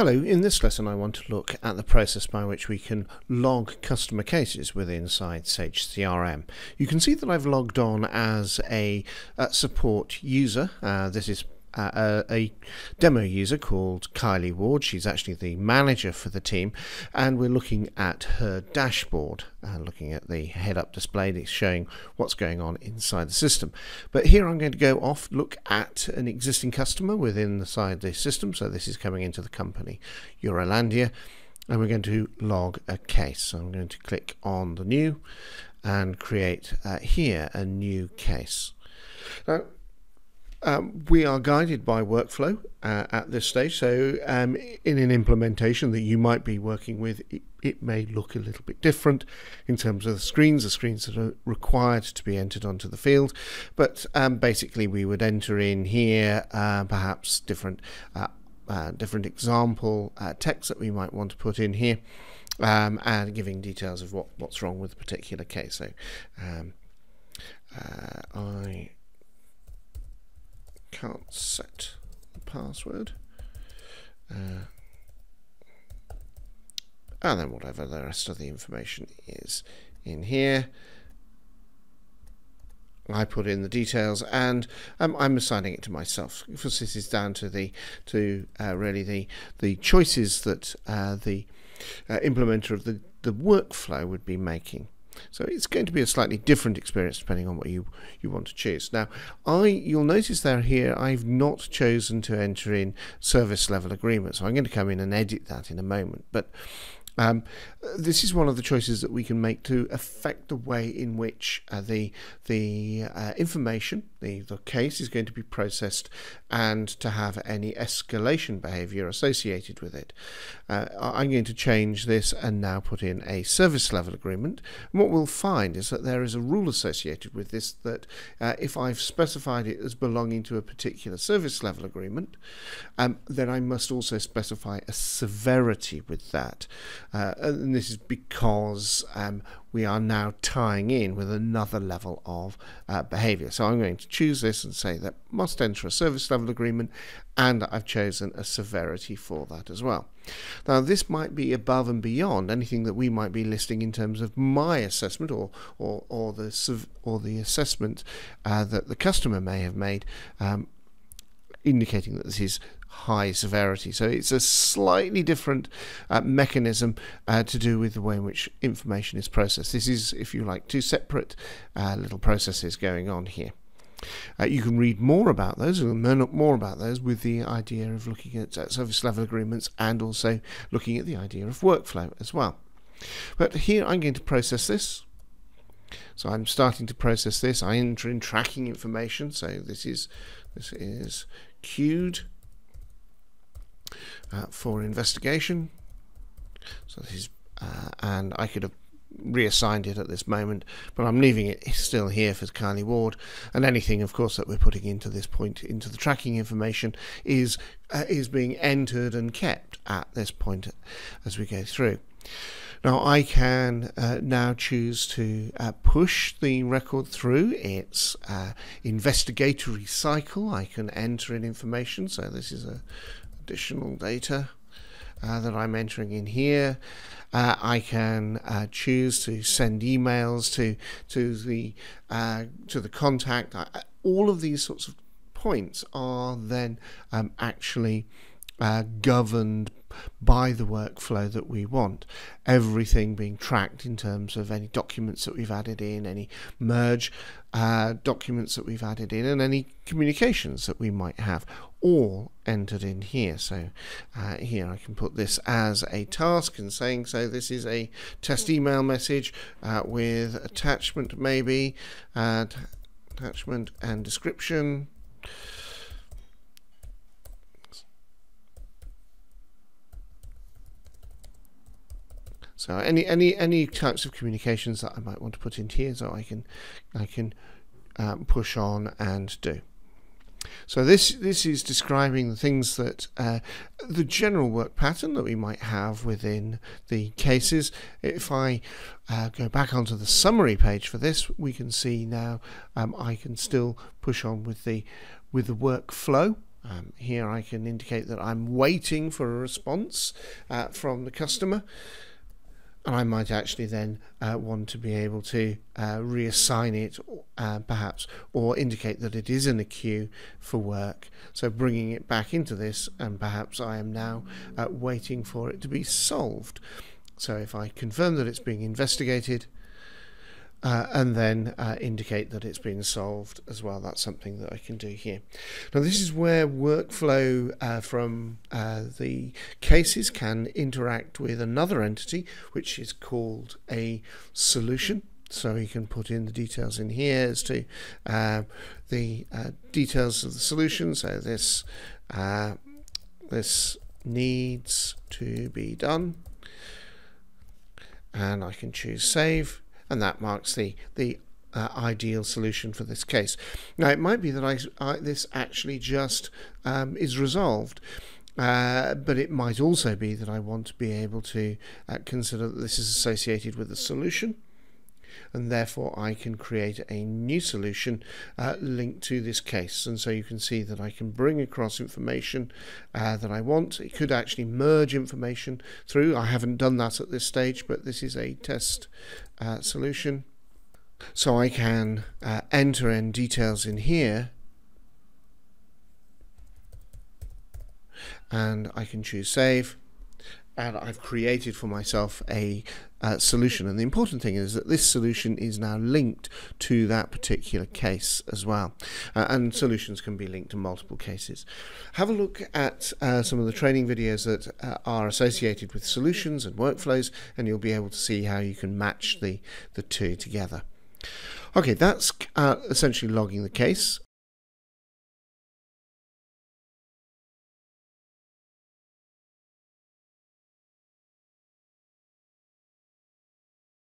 Hello, in this lesson I want to look at the process by which we can log customer cases within inside Sage CRM. You can see that I've logged on as a, a support user. Uh, this is uh, a demo user called Kylie Ward. She's actually the manager for the team, and we're looking at her dashboard, uh, looking at the head-up display that's showing what's going on inside the system. But here I'm going to go off, look at an existing customer within the side the system. So this is coming into the company Eurolandia, and we're going to log a case. So I'm going to click on the new and create uh, here a new case. Now, um, we are guided by workflow uh, at this stage. So, um, in an implementation that you might be working with, it, it, may look a little bit different in terms of the screens, the screens that are required to be entered onto the field. But um, basically, we would enter in here uh, perhaps different. Uh, uh different example uh, text that we might want to put in here um, and giving details of what, what's wrong with a particular case. So um, uh, I can't set the password. Uh, and then whatever the rest of the information is in here. I put in the details and um, I'm assigning it to myself because this is down to the to uh, really the the choices that uh, the uh, implementer of the the workflow would be making. So it's going to be a slightly different experience depending on what you, you want to choose. Now, I you'll notice there here I've not chosen to enter in service level agreement. So I'm going to come in and edit that in a moment. But um, this is one of the choices that we can make to affect the way in which uh, the the uh, information, the, the case, is going to be processed, and to have any escalation behavior associated with it. Uh, I'm going to change this and now put in a service level agreement. And what we'll find is that there is a rule associated with this that uh, if I've specified it as belonging to a particular service level agreement, um, then I must also specify a severity with that. Uh, and this is because um, we are now tying in with another level of uh, behavior. So I'm going to choose this and say that must enter a service level agreement, and I've chosen a severity for that as well. Now, this might be above and beyond anything that we might be listing in terms of my assessment or or, or the or the assessment uh, that the customer may have made. Um, indicating that this is high severity. So it's a slightly different uh, mechanism uh, to do with the way in which information is processed. This is, if you like, two separate uh, little processes going on here. Uh, you can read more about those and learn more about those with the idea of looking at uh, service level agreements and also looking at the idea of workflow as well. But here I'm going to process this. So I'm starting to process this. I enter in tracking information. So this is this is queued uh, for investigation. So this is, uh, and I could have reassigned it at this moment, but I'm leaving it still here for Kylie Ward. And anything, of course, that we're putting into this point into the tracking information is uh, is being entered and kept at this point as we go through. Now I can uh, now choose to uh, push the record through its uh, investigatory cycle. I can enter in information. So this is a additional data uh, that I'm entering in here. Uh, I can uh, choose to send emails to to the uh, to the contact. all of these sorts of points are then um, actually uh, governed by the workflow that we want. Everything being tracked in terms of any documents that we've added in, any merge uh, documents that we've added in, and any communications that we might have, all entered in here. So uh, here I can put this as a task and saying, so this is a test email message uh, with attachment maybe, uh, attachment and description. So any any any types of communications that I might want to put into here, so I can I can um, push on and do. So this this is describing the things that uh, the general work pattern that we might have within the cases. If I uh, go back onto the summary page for this, we can see now um, I can still push on with the with the workflow Um, here I can indicate that I'm waiting for a response uh, from the customer and I might actually then uh, want to be able to uh, reassign it uh, perhaps or indicate that it is in a queue for work. So bringing it back into this and perhaps I am now uh, waiting for it to be solved. So if I confirm that it's being investigated uh, and then uh, indicate that it's been solved as well. That's something that I can do here. Now, this is where workflow uh, from uh, the cases can interact with another entity, which is called a solution. So you can put in the details in here as to uh, the uh, details of the solution. So this this needs to be done, and I can choose save and that marks the the uh, ideal solution for this case. Now it might be that I, I this actually just um, is resolved. Uh, but it might also be that I want to be able to uh, consider that this is associated with a solution and therefore I can create a new solution uh, linked to this case. And so you can see that I can bring across information uh, that I want. It could actually merge information through. I haven't done that at this stage but this is a test uh, solution. So I can uh, enter in details in here. And I can choose save and I've created for myself a uh, solution. And the important thing is that this solution is now linked to that particular case as well. Uh, and solutions can be linked to multiple cases. Have a look at uh, some of the training videos that uh, are associated with solutions and workflows, and you'll be able to see how you can match the, the two together. Okay, that's uh, essentially logging the case.